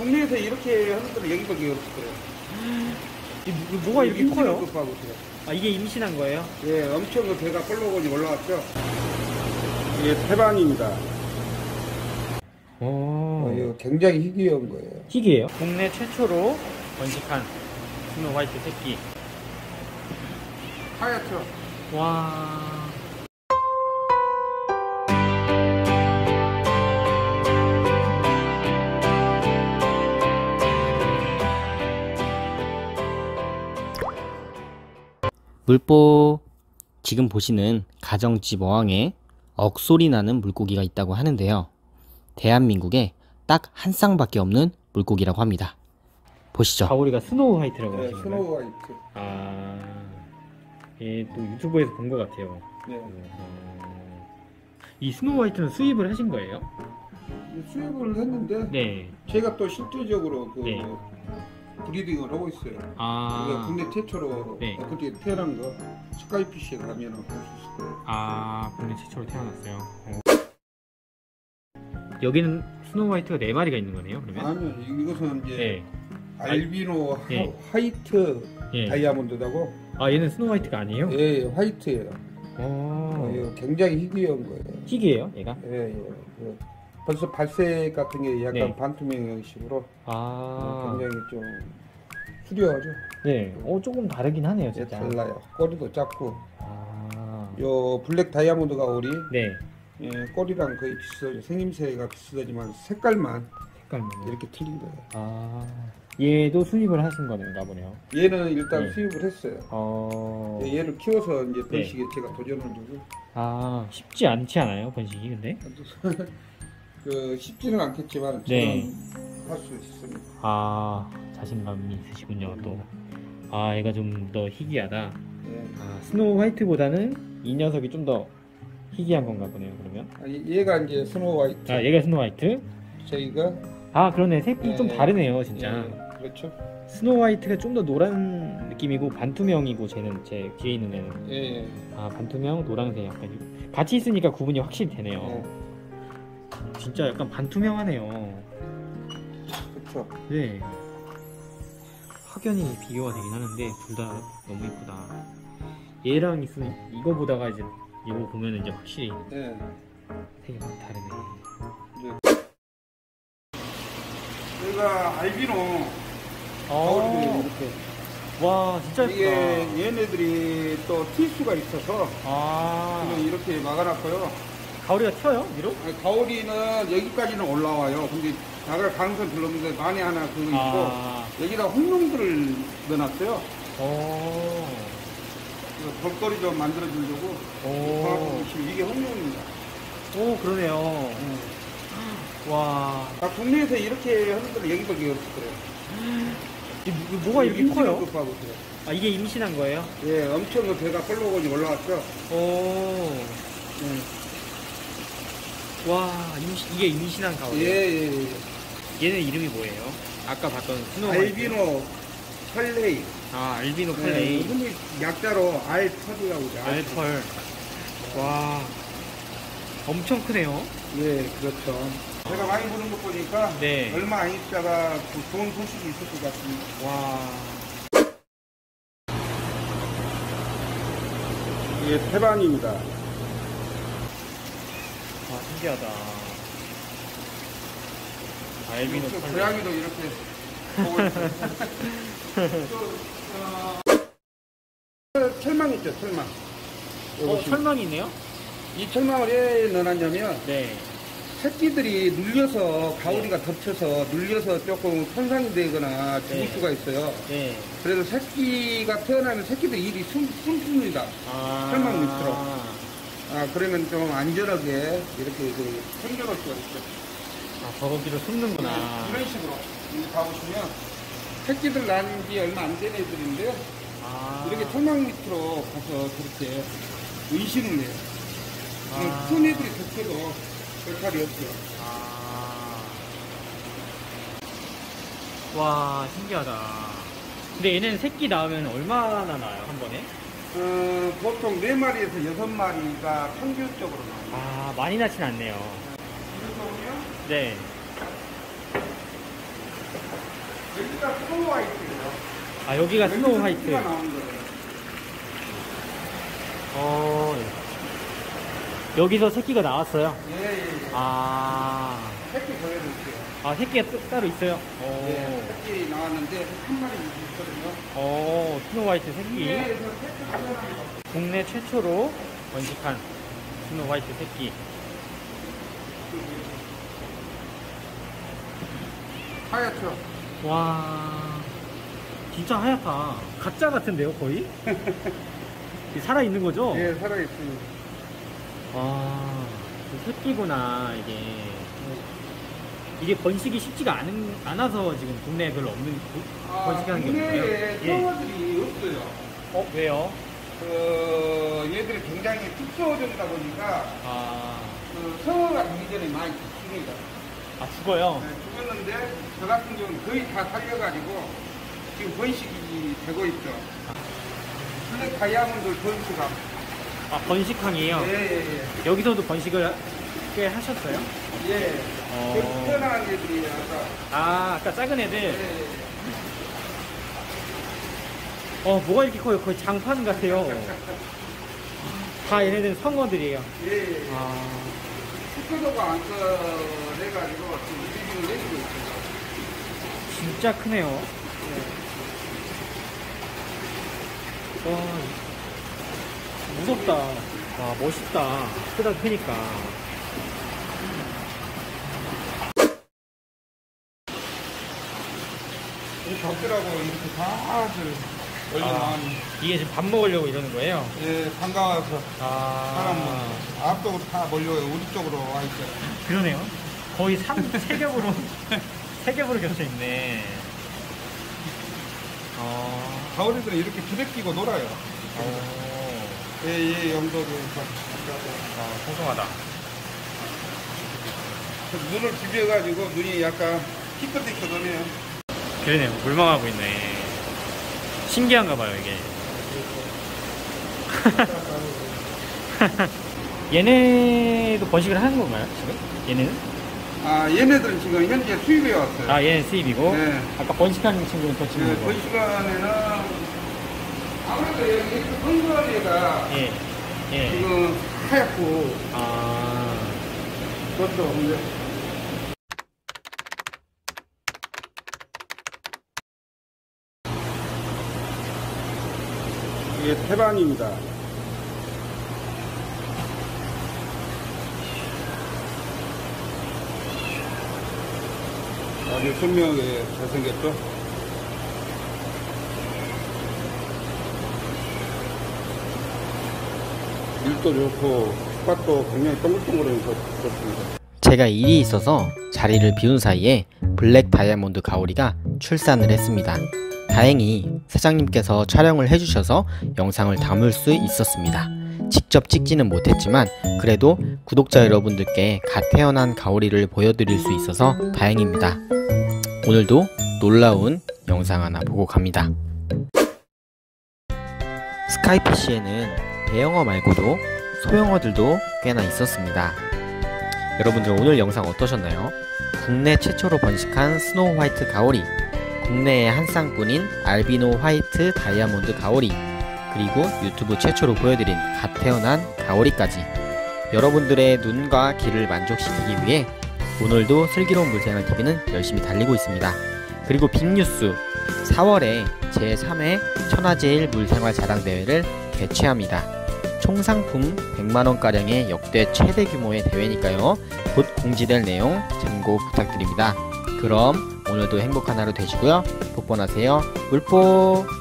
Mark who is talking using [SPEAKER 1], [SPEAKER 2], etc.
[SPEAKER 1] 국내에서 이렇게 하는 데는 여기밖에 없을 거예요.
[SPEAKER 2] 이, 이 뭐가 이렇게
[SPEAKER 1] 임신한
[SPEAKER 2] 커요?
[SPEAKER 1] 것 봐보세요.
[SPEAKER 2] 아 이게 임신한 거예요?
[SPEAKER 1] 예, 엄청 그 배가 볼록하니 올라왔죠. 이게 태반입니다.
[SPEAKER 2] 오.
[SPEAKER 1] 어, 이거 굉장히 희귀한 거예요.
[SPEAKER 2] 희귀해요? 국내 최초로 번식한 스노 화이트 새끼.
[SPEAKER 1] 하얗죠?
[SPEAKER 2] 와.
[SPEAKER 3] 물보 지금 보시는 가정집 어항에 억소리 나는 물고기가 있다고 하는데요. 대한민국에 딱 한 쌍밖에 없는 물고기라고 합니다. 보시죠.
[SPEAKER 2] 가오리가 Snow White라고
[SPEAKER 1] 네,
[SPEAKER 2] 하시는 거예요?
[SPEAKER 1] Snow White.
[SPEAKER 2] 아. 예, 또 유튜브에서 본 것 같아요.
[SPEAKER 1] 네.
[SPEAKER 2] 어, 이 Snow White는 수입을 하신 거예요?
[SPEAKER 1] 수입을 했는데
[SPEAKER 2] 네.
[SPEAKER 1] 제가 또 실질적으로 그
[SPEAKER 2] 네.
[SPEAKER 1] breeding을 하고 있어요. 우리가
[SPEAKER 2] 아.
[SPEAKER 1] 국내 최초로
[SPEAKER 2] 네.
[SPEAKER 1] 그때 태어난 거 스카이피쉬에 가면 볼 수 있을 거예요.
[SPEAKER 2] 아, 국내 최초로 태어났어요. 어. 여기는 Snow White가 네 마리가 있는 거네요, 그러면?
[SPEAKER 1] 아니요, 이것은 이제
[SPEAKER 2] 네.
[SPEAKER 1] 알비노 하-
[SPEAKER 2] 네.
[SPEAKER 1] white
[SPEAKER 2] 예.
[SPEAKER 1] 다이아몬드라고
[SPEAKER 2] 아, 얘는 Snow White가 아니에요?
[SPEAKER 1] 예, white예요.
[SPEAKER 2] 어.
[SPEAKER 1] 어, 굉장히 희귀한 거예요.
[SPEAKER 2] 희귀해요, 얘가?
[SPEAKER 1] 예, 예. 그 벌써 발색 같은 게 약간
[SPEAKER 2] 네.
[SPEAKER 1] 반투명 형식으로
[SPEAKER 2] 아.
[SPEAKER 1] 어, 굉장히 좀 수려하죠.
[SPEAKER 2] 네. 어, 조금 다르긴 하네요,
[SPEAKER 1] 예,
[SPEAKER 2] 진짜.
[SPEAKER 1] 달라요. 꼬리도 작고
[SPEAKER 2] 아.
[SPEAKER 1] 요 블랙 다이아몬드가 우리
[SPEAKER 2] 네.
[SPEAKER 1] 예, 꼬리랑 거의 비슷하죠. 생김새가 비슷하지만 색깔만
[SPEAKER 2] 색깔만.
[SPEAKER 1] 이렇게 틀린 거예요.
[SPEAKER 2] 아. 얘도 수입을 하신 건가 보네요.
[SPEAKER 1] 얘는 일단
[SPEAKER 2] 네.
[SPEAKER 1] 수입을 했어요.
[SPEAKER 2] 어.
[SPEAKER 1] 예, 얘를 키워서 이제
[SPEAKER 2] 네.
[SPEAKER 1] 번식에 제가 도전을 주고
[SPEAKER 2] 아, 쉽지 않지 않아요, 번식이, 근데?
[SPEAKER 1] 그 쉽지는 않겠지만 저는
[SPEAKER 2] 네.
[SPEAKER 1] 할수 있습니다.
[SPEAKER 2] 아, 자신감이 있으시군요, 또. 아, 얘가 좀 더 희귀하다.
[SPEAKER 1] 예.
[SPEAKER 2] 아, Snow White보다는 이 녀석이 좀 더 희귀한 건가 보네요, 그러면.
[SPEAKER 1] 아, 얘- 얘가 이제 Snow White.
[SPEAKER 2] 아, 얘가 Snow White?
[SPEAKER 1] 저희가
[SPEAKER 2] 아, 그러네. 색이 좀
[SPEAKER 1] 네.
[SPEAKER 2] 다르네요, 진짜.
[SPEAKER 1] 예, 그렇죠.
[SPEAKER 2] Snow White가 좀 더 노란 느낌이고 반투명이고 쟤는 제 뒤에 있는 애는
[SPEAKER 1] 예, 예.
[SPEAKER 2] 아 반투명 노란색 약간 같이 있으니까 구분이 확실히 되네요.
[SPEAKER 1] 예.
[SPEAKER 2] 진짜 약간 반투명하네요.
[SPEAKER 1] 그렇죠.
[SPEAKER 2] 네. 확연히 비교가 되긴 하는데 둘 다 너무 이쁘다. 얘랑 있으면 이거 보다가 이제 이거 보면 이제 확실히
[SPEAKER 1] 예.
[SPEAKER 2] 색이 많이 다르네.
[SPEAKER 1] 저희가 알비노
[SPEAKER 2] 어.
[SPEAKER 1] 가오리도 이렇게
[SPEAKER 2] 와 진짜
[SPEAKER 1] 이게
[SPEAKER 2] 예쁘다.
[SPEAKER 1] 얘네들이 또 튈수가 있어서
[SPEAKER 2] 아
[SPEAKER 1] 그냥 이렇게 막아놨고요.
[SPEAKER 2] 가오리가 튀어요 위로?
[SPEAKER 1] 아니, 가오리는 여기까지는 올라와요. 근데 나갈 가능성 별로 없는데 만에 하나 그거 있고
[SPEAKER 2] 아.
[SPEAKER 1] 여기다 홍룡들을 넣어놨어요.
[SPEAKER 2] 어.
[SPEAKER 1] 그래서 볼거리 좀 만들어주려고
[SPEAKER 2] 오.
[SPEAKER 1] 이게 홍룡입니다.
[SPEAKER 2] 오 그러네요. 와.
[SPEAKER 1] 아, 국내에서 이렇게 하는 데는 여기밖에 없을 거예요.
[SPEAKER 2] 이, 이 뭐가 이렇게 커요?
[SPEAKER 1] 것 봐보세요.
[SPEAKER 2] 아 이게 임신한 거예요?
[SPEAKER 1] 예, 엄청 그 배가 볼록하니 올라왔죠.
[SPEAKER 2] 오. 와 임신 이게 임신한
[SPEAKER 1] 예,
[SPEAKER 2] 가오리.
[SPEAKER 1] 예, 예.
[SPEAKER 2] 얘는 이름이 뭐예요? 아까 봤던 Snow.
[SPEAKER 1] 알비노 pearl ray.
[SPEAKER 2] 아 알비노
[SPEAKER 1] 네,
[SPEAKER 2] pearl ray.
[SPEAKER 1] 흔히 약자로 알펄이라고 하죠.
[SPEAKER 2] 알펄. 와. 엄청 크네요.
[SPEAKER 1] 예, 그렇죠. 제가 많이 보는 거 보니까
[SPEAKER 2] 네.
[SPEAKER 1] 얼마 안 있다가 그 좋은 소식이 있을 것 같습니다.
[SPEAKER 2] 와.
[SPEAKER 1] 이게 태반입니다.
[SPEAKER 2] 와 신기하다. 알비노
[SPEAKER 1] 저. 고양이도 이렇게 보고 있어요. 또, 어, 철망 있죠, 철망.
[SPEAKER 2] 어
[SPEAKER 1] 요것이.
[SPEAKER 2] 철망이네요?
[SPEAKER 1] 이 철망을 왜 넣어놨냐면
[SPEAKER 2] 네.
[SPEAKER 1] 새끼들이 눌려서 가오리가 덮쳐서 눌려서 조금 손상이 되거나 죽을
[SPEAKER 2] 네.
[SPEAKER 1] 수가 있어요.
[SPEAKER 2] 네.
[SPEAKER 1] 그래서 새끼가 태어나면 새끼들 일이 숨, 숨습니다.
[SPEAKER 2] 아.
[SPEAKER 1] 철망 밑으로. 아, 그러면 좀 안전하게 이렇게 그 생겨놓을 수가 있죠.
[SPEAKER 2] 아 버거기로 숨는구나.
[SPEAKER 1] 이런 식으로 여기 가보시면 새끼들 난지 얼마 안 된 애들인데
[SPEAKER 2] 아.
[SPEAKER 1] 이렇게 철망 밑으로 가서 그렇게 의심을 해요.
[SPEAKER 2] 아.
[SPEAKER 1] 큰 애들이 덮쳐도 별탈이 없어요.
[SPEAKER 2] 아. 와, 신기하다. 근데 얘는 새끼 낳으면 얼마나 나요, 한 번에?
[SPEAKER 1] 어, 보통 4마리에서 6마리가 평균적으로 나와요.
[SPEAKER 2] 아, 많이 낳진 않네요.
[SPEAKER 1] 보면
[SPEAKER 2] 네.
[SPEAKER 1] 여기가 Snow White예요.
[SPEAKER 2] 아 여기가
[SPEAKER 1] Snow White. 거예요.
[SPEAKER 2] 어 여기서 새끼가 나왔어요.
[SPEAKER 1] 예, 예, 예.
[SPEAKER 2] 아,
[SPEAKER 1] 새끼 보여드릴게요.
[SPEAKER 2] 아 새끼가 따- 따로 있어요. 오,
[SPEAKER 1] 예, 새끼 나왔는데 한 마리 있거든요.
[SPEAKER 2] 어 Snow White 새끼.
[SPEAKER 1] 국내에서 새끼 발견한 거.
[SPEAKER 2] 국내 최초로 번식한 Snow White 새끼.
[SPEAKER 1] 하얗죠?
[SPEAKER 2] 와, 진짜 하얗다. 가짜 같은데요, 거의? 이게 살아 있는 거죠?
[SPEAKER 1] 예, 살아있습니다.
[SPEAKER 2] 아, 그 새끼구나 이게. 이게 번식이 쉽지가 않은, 않아서 지금 국내에 별로 없는 고- 번식하는 게 없네요.
[SPEAKER 1] 아, 국내에
[SPEAKER 2] 예.
[SPEAKER 1] 성어들이 없어요.
[SPEAKER 2] 어, 왜요?
[SPEAKER 1] 그, 얘들이 굉장히 특수어종이다 보니까,
[SPEAKER 2] 아,
[SPEAKER 1] 그 성어가 되기 전에 많이 죽습니다.
[SPEAKER 2] 아 죽어요.
[SPEAKER 1] 네, 죽었는데, 저 같은 경우는 거의 다 살려가지고, 지금 번식이 되고 있죠. 블랙 다이아몬드 번식가.
[SPEAKER 2] 아 번식항이에요.
[SPEAKER 1] 예, 예, 예.
[SPEAKER 2] 여기서도 번식을 꽤 하셨어요?
[SPEAKER 1] 예.
[SPEAKER 2] 어.
[SPEAKER 1] 그 태어난 애들이 아까,
[SPEAKER 2] 아, 아까 작은
[SPEAKER 1] 예,
[SPEAKER 2] 애들.
[SPEAKER 1] 예.
[SPEAKER 2] 어, 뭐가 이렇게 커요? 거의 장판 같아요. 다 얘네들은 성어들이에요.
[SPEAKER 1] 예, 예.
[SPEAKER 2] 아,
[SPEAKER 1] 숙소도가 안 꺼내가지고 지금 내리고 있어요.
[SPEAKER 2] 진짜 크네요. 와, 무섭다. 와, 멋있다. 크다, 크니까.
[SPEAKER 1] 이 벽들하고 이렇게 다들 얼려
[SPEAKER 2] 아.
[SPEAKER 1] 나온
[SPEAKER 2] 이게 지금 밥 먹으려고 이러는 거예요?
[SPEAKER 1] 예, 반가워서
[SPEAKER 2] 아,
[SPEAKER 1] 사람 앞쪽으로 다 몰려요. 우리 쪽으로 와 있어요.
[SPEAKER 2] 그러네요. 거의 3, 세 겹으로, 세 겹으로 겹쳐 있네. 어,
[SPEAKER 1] 가오리들은 이렇게 부대 끼고 놀아요.
[SPEAKER 2] 어,
[SPEAKER 1] 예, 예, 영도도
[SPEAKER 2] 아, 통통하다.
[SPEAKER 1] 눈을 비벼가지고 눈이 약간 희끗희끗하네요.
[SPEAKER 2] 그러네요. 물망하고 있네. 신기한가 봐요, 이게. 얘네도 번식을 하는 건가요, 지금? 얘네는?
[SPEAKER 1] 아, 얘네들은 지금 현재 수입해 왔어요.
[SPEAKER 2] 아, 얘는 수입이고.
[SPEAKER 1] 네.
[SPEAKER 2] 아까 번식하는 친구는 저
[SPEAKER 1] 예,
[SPEAKER 2] 친구고.
[SPEAKER 1] 그 시간에는 아무래도 여기 헝가리가
[SPEAKER 2] 예. 예.
[SPEAKER 1] 지금 하얗고
[SPEAKER 2] 아.
[SPEAKER 1] 그렇죠. 근데 이게 태반입니다. 아주 선명하게 잘생겼죠? 밀도 좋고 흙밭도 굉장히 동글동글해서 좋습니다.
[SPEAKER 3] 제가 일이 있어서 자리를 비운 사이에 블랙 다이아몬드 가오리가 출산을 했습니다. 다행히 사장님께서 촬영을 해주셔서 영상을 담을 수 있었습니다. 직접 찍지는 못했지만 그래도 구독자 여러분들께 갓 태어난 가오리를 보여드릴 수 있어서 다행입니다. 오늘도 놀라운 영상 하나 보고 갑니다. 스카이피쉬에는 대형어 말고도 소형어들도 꽤나 있었습니다. 여러분들 오늘 영상 어떠셨나요? 국내 최초로 번식한 snow white 가오리, 국내의 한 쌍뿐인 알비노 화이트 다이아몬드 가오리, 그리고 유튜브 최초로 보여드린 갓 태어난 가오리까지 여러분들의 눈과 귀를 만족시키기 위해 오늘도 슬기로운 물생활 TV는 열심히 달리고 있습니다. 그리고 빅뉴스 4월에 제3회 천하제일 물생활 자랑 대회를 개최합니다. 총 상품 100만원가량의 역대 최대 규모의 대회니까요. 곧 공지될 내용 참고 부탁드립니다. 그럼 오늘도 행복한 하루 되시고요. 복번하세요. 물뽀!